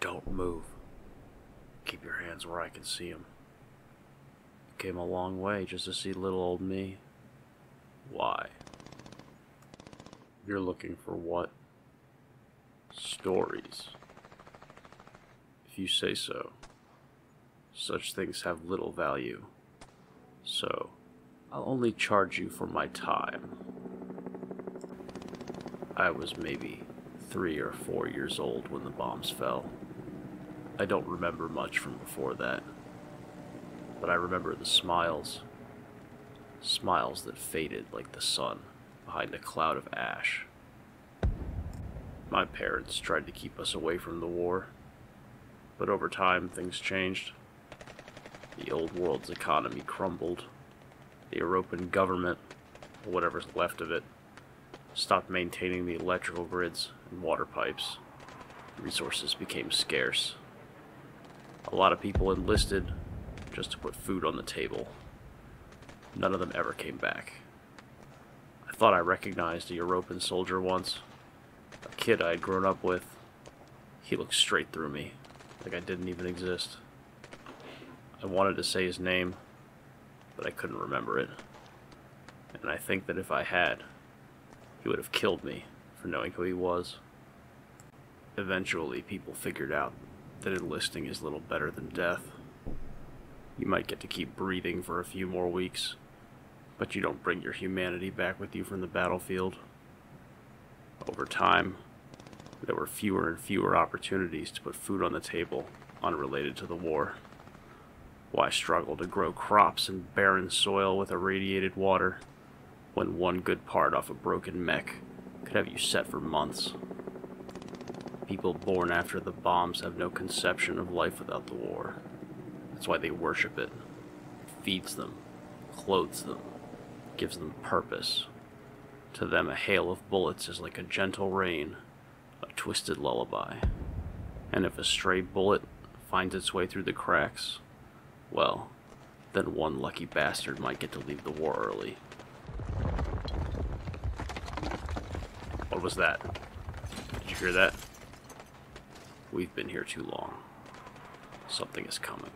Don't move. Keep your hands where I can see them. You came a long way just to see little old me. Why? You're looking for what? Stories. If you say so. Such things have little value. So, I'll only charge you for my time. I was maybe three or four years old when the bombs fell. I don't remember much from before that. But I remember the smiles. Smiles that faded like the sun behind a cloud of ash. My parents tried to keep us away from the war, but over time things changed. The old world's economy crumbled. The European government, or whatever's left of it, stopped maintaining the electrical grids and water pipes. Resources became scarce. A lot of people enlisted just to put food on the table. None of them ever came back. I thought I recognized a European soldier once. A kid I had grown up with. He looked straight through me, like I didn't even exist. I wanted to say his name, but I couldn't remember it. And I think that if I had, he would have killed me for knowing who he was. Eventually, people figured out that enlisting is little better than death. You might get to keep breathing for a few more weeks, but you don't bring your humanity back with you from the battlefield. Over time, there were fewer and fewer opportunities to put food on the table unrelated to the war. Why struggle to grow crops in barren soil with irradiated water when one good part off a broken mech could have you set for months? People born after the bombs have no conception of life without the war. That's why they worship it. It feeds them, clothes them, gives them purpose. To them, a hail of bullets is like a gentle rain, a twisted lullaby. And if a stray bullet finds its way through the cracks, well, then one lucky bastard might get to leave the war early. What was that? Did you hear that? We've been here too long. Something is coming.